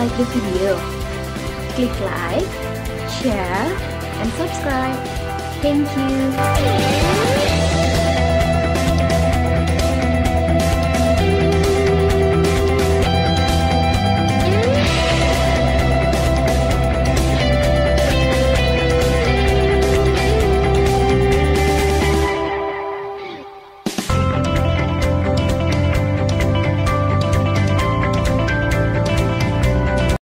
like the video. Click like, share, and subscribe. Thank you.